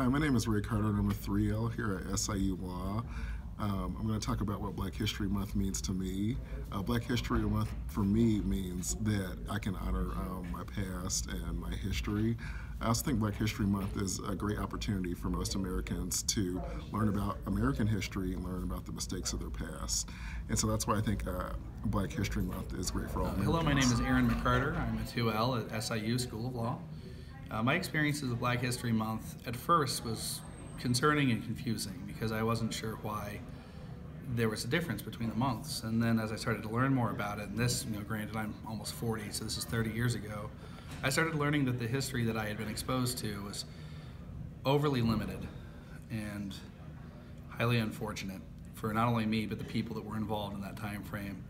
Hi, my name is Ray Carter, and I'm a 3L here at SIU Law. Um, I'm going to talk about what Black History Month means to me. Uh, Black History Month for me means that I can honor um, my past and my history. I also think Black History Month is a great opportunity for most Americans to learn about American history and learn about the mistakes of their past. And so that's why I think uh, Black History Month is great for all uh. Hello, my name is Aaron McCarter. I'm a 2L at SIU School of Law. Uh, my experiences with Black History Month at first was concerning and confusing because I wasn't sure why there was a difference between the months. And then as I started to learn more about it, and this, you know, granted I'm almost 40, so this is 30 years ago, I started learning that the history that I had been exposed to was overly limited and highly unfortunate for not only me but the people that were involved in that time frame.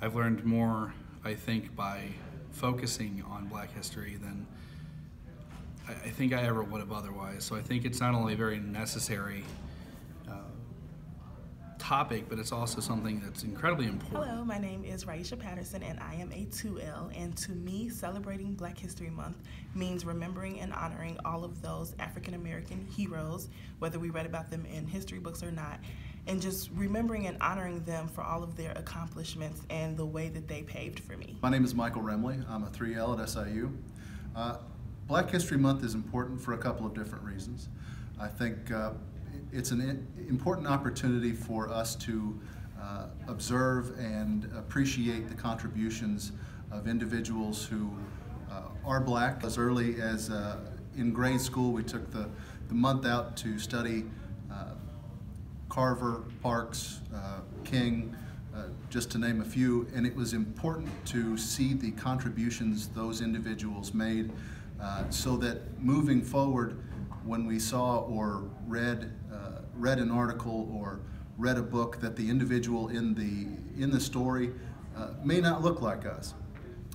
I've learned more, I think, by focusing on black history than I, I think I ever would have otherwise. So I think it's not only a very necessary topic, but it's also something that's incredibly important. Hello, my name is Raisha Patterson, and I am a 2L. And to me, celebrating Black History Month means remembering and honoring all of those African American heroes, whether we read about them in history books or not, and just remembering and honoring them for all of their accomplishments and the way that they paved for me. My name is Michael Remley. I'm a 3L at SIU. Uh, Black History Month is important for a couple of different reasons. I think uh, it's an important opportunity for us to uh, observe and appreciate the contributions of individuals who uh, are black. As early as uh, in grade school, we took the, the month out to study uh, Carver, Parks, uh, King, uh, just to name a few, and it was important to see the contributions those individuals made so that moving forward, when we saw or read uh, read an article or read a book that the individual in the in the story uh, may not look like us,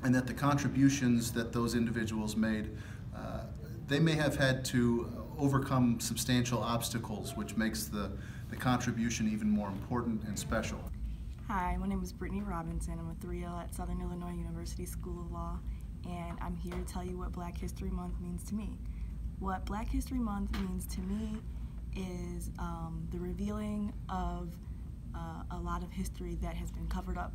and that the contributions that those individuals made, uh, they may have had to overcome substantial obstacles, which makes the the contribution even more important and special. Hi, my name is Brittany Robinson. I'm a 3L at Southern Illinois University School of Law, and I'm here to tell you what Black History Month means to me. What Black History Month means to me is um, the revealing of uh, a lot of history that has been covered up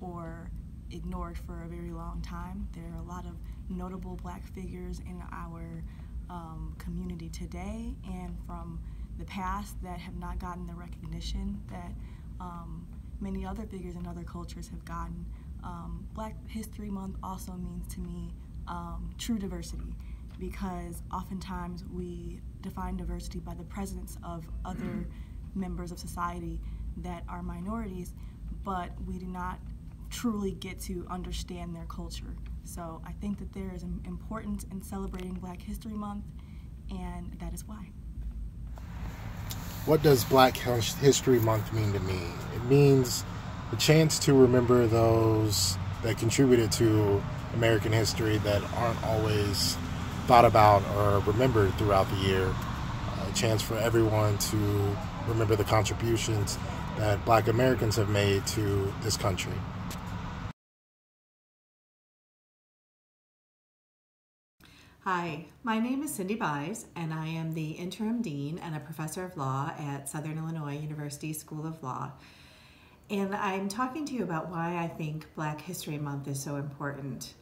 or ignored for a very long time. There are a lot of notable black figures in our um, community today and from the past that have not gotten the recognition that um, many other figures in other cultures have gotten. Um, black History Month also means to me um, true diversity because oftentimes we define diversity by the presence of other members of society that are minorities, but we do not truly get to understand their culture. So I think that there is an importance in celebrating Black History Month, and that is why. What does Black History Month mean to me? It means a chance to remember those that contributed to American history that aren't always thought about or remembered throughout the year. A chance for everyone to remember the contributions that black Americans have made to this country. Hi, my name is Cindy Buys, and I am the interim dean and a professor of law at Southern Illinois University School of Law. And I'm talking to you about why I think Black History Month is so important.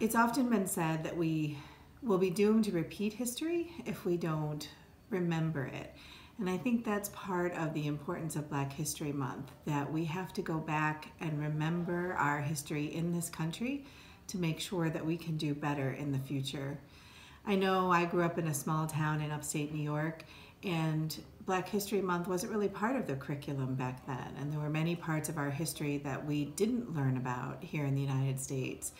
It's often been said that we will be doomed to repeat history if we don't remember it. And I think that's part of the importance of Black History Month, that we have to go back and remember our history in this country to make sure that we can do better in the future. I know I grew up in a small town in upstate New York, and Black History Month wasn't really part of the curriculum back then. And there were many parts of our history that we didn't learn about here in the United States.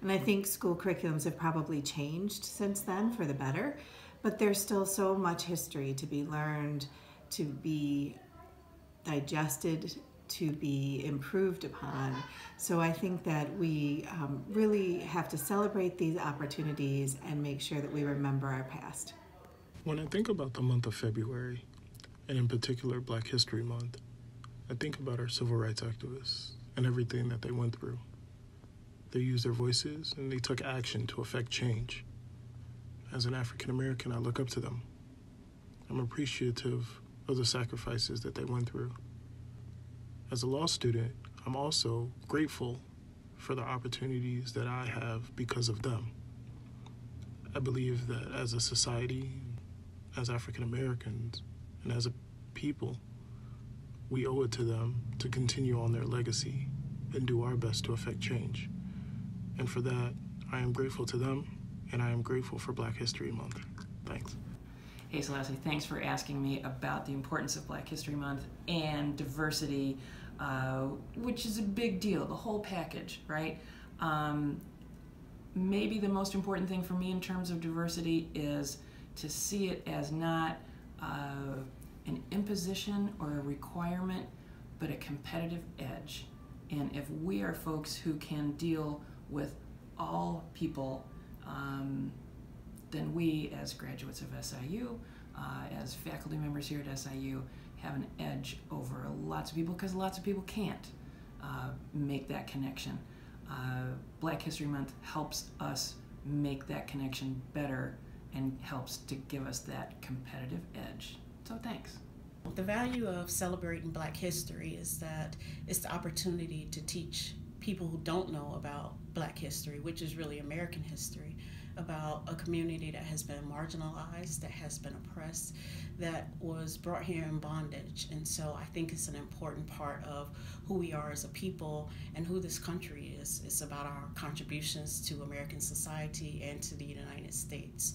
And I think school curriculums have probably changed since then for the better, but there's still so much history to be learned, to be digested, to be improved upon. So I think that we um, really have to celebrate these opportunities and make sure that we remember our past. When I think about the month of February, and in particular Black History Month, I think about our civil rights activists and everything that they went through. They used their voices and they took action to affect change. As an African American, I look up to them. I'm appreciative of the sacrifices that they went through. As a law student, I'm also grateful for the opportunities that I have because of them. I believe that as a society, as African Americans, and as a people, we owe it to them to continue on their legacy and do our best to affect change. And for that, I am grateful to them and I am grateful for Black History Month. Thanks. Hey Selassie, thanks for asking me about the importance of Black History Month and diversity, uh, which is a big deal, the whole package, right? Um, maybe the most important thing for me in terms of diversity is to see it as not uh, an imposition or a requirement, but a competitive edge. And if we are folks who can deal with all people, um, then we, as graduates of SIU, uh, as faculty members here at SIU, have an edge over lots of people because lots of people can't uh, make that connection. Uh, Black History Month helps us make that connection better and helps to give us that competitive edge. So thanks. The value of celebrating Black history is that it's the opportunity to teach people who don't know about Black history, which is really American history, about a community that has been marginalized, that has been oppressed, that was brought here in bondage. And so I think it's an important part of who we are as a people and who this country is. It's about our contributions to American society and to the United States.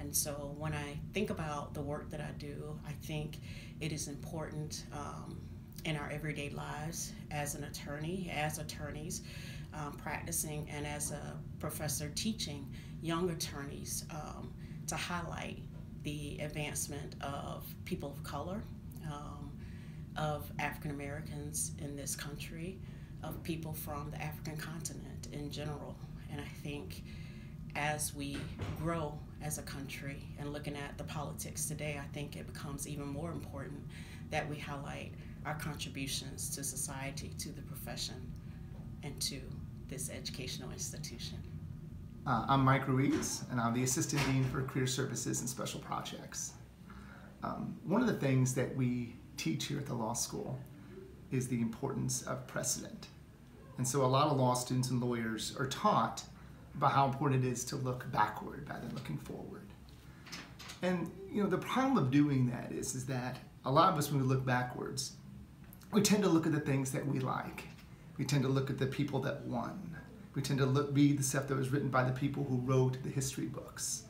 And so when I think about the work that I do, I think it is important um, in our everyday lives as an attorney, as attorneys um, practicing, and as a professor teaching young attorneys um, to highlight the advancement of people of color, um, of African Americans in this country, of people from the African continent in general. And I think as we grow as a country and looking at the politics today, I think it becomes even more important that we highlight our contributions to society, to the profession, and to this educational institution. Uh, I'm Mike Ruiz, and I'm the Assistant Dean for Career Services and Special Projects. Um, one of the things that we teach here at the law school is the importance of precedent. And so a lot of law students and lawyers are taught about how important it is to look backward rather than looking forward. And you know the problem of doing that is, is that a lot of us when we look backwards, we tend to look at the things that we like. We tend to look at the people that won. We tend to look, read the stuff that was written by the people who wrote the history books.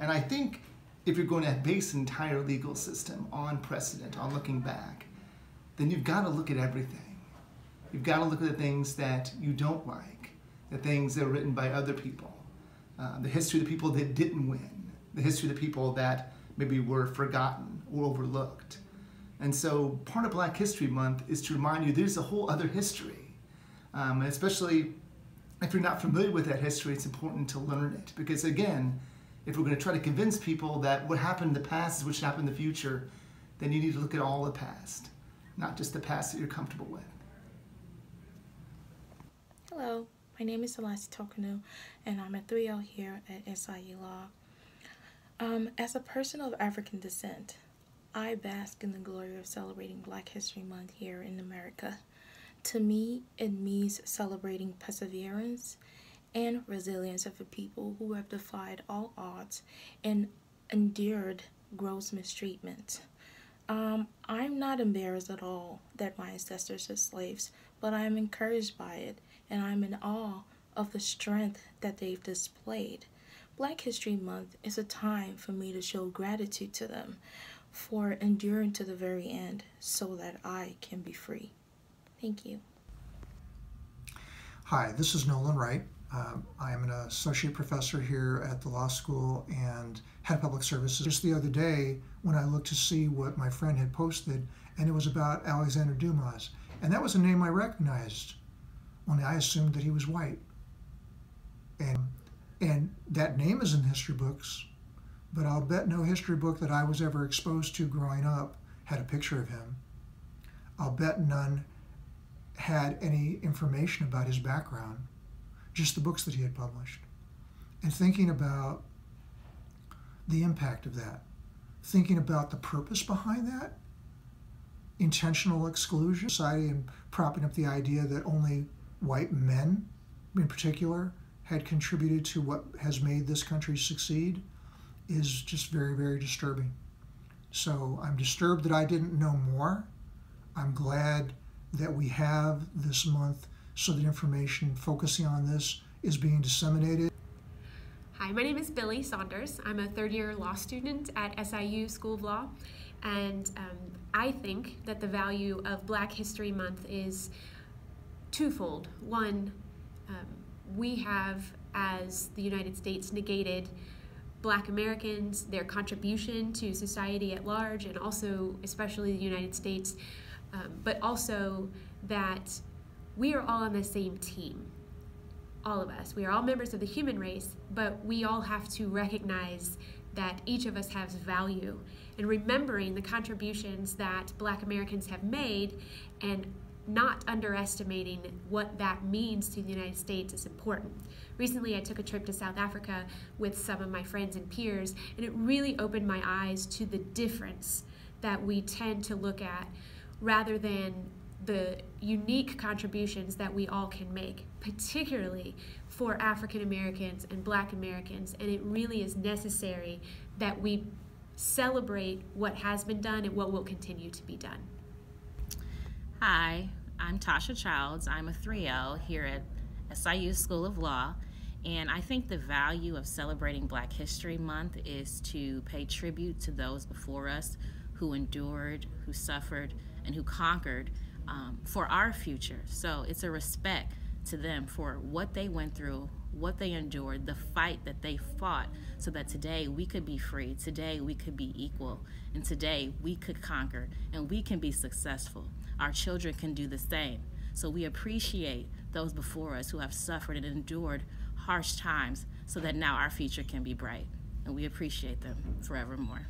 And I think if you're going to base an entire legal system on precedent, on looking back, then you've got to look at everything. You've got to look at the things that you don't like the things that are written by other people, uh, the history of the people that didn't win, the history of the people that maybe were forgotten or overlooked. And so part of Black History Month is to remind you there's a whole other history. Um, and especially if you're not familiar with that history, it's important to learn it. Because again, if we're going to try to convince people that what happened in the past is what should happen in the future, then you need to look at all the past, not just the past that you're comfortable with. Hello, my name is Selassie Torkornoo, and I'm a 3L here at SIU Law. Um, as a person of African descent, I bask in the glory of celebrating Black History Month here in America. To me, it means celebrating perseverance and resilience of a people who have defied all odds and endured gross mistreatment. Um, I'm not embarrassed at all that my ancestors were slaves, but I am encouraged by it and I'm in awe of the strength that they've displayed. Black History Month is a time for me to show gratitude to them for enduring to the very end so that I can be free. Thank you. Hi, this is Nolan Wright. Um, I am an associate professor here at the law school and head public services. Just the other day, when I looked to see what my friend had posted, and it was about Alexander Dumas, and that was a name I recognized only I assumed that he was white. And, and that name is in history books, but I'll bet no history book that I was ever exposed to growing up had a picture of him. I'll bet none had any information about his background, just the books that he had published. And thinking about the impact of that, thinking about the purpose behind that intentional exclusion society and propping up the idea that only white men in particular had contributed to what has made this country succeed is just very very disturbing. So i'm disturbed that i didn't know more. I'm glad that we have this month so that information focusing on this is being disseminated. Hi, my name is Billy Saunders. I'm a third year law student at SIU School of Law, and um, I think that the value of Black History Month is twofold. One, um, we have, as the United States, negated Black Americans, their contribution to society at large, and also, especially the United States, um, but also that we are all on the same team all of us. We are all members of the human race, but we all have to recognize that each of us has value and remembering the contributions that black Americans have made and not underestimating what that means to the United States is important. Recently, I took a trip to South Africa with some of my friends and peers, and it really opened my eyes to the difference that we tend to look at rather than the unique contributions that we all can make, particularly for African Americans and Black Americans. And it really is necessary that we celebrate what has been done and what will continue to be done. Hi, I'm Tasha Childs. I'm a 3L here at SIU School of Law. And I think the value of celebrating Black History Month is to pay tribute to those before us who endured, who suffered, and who conquered um, for our future. So it's a respect to them for what they went through, what they endured, the fight that they fought, so that today we could be free, today we could be equal, and today we could conquer and we can be successful. Our children can do the same. So we appreciate those before us who have suffered and endured harsh times so that now our future can be bright. And we appreciate them forevermore.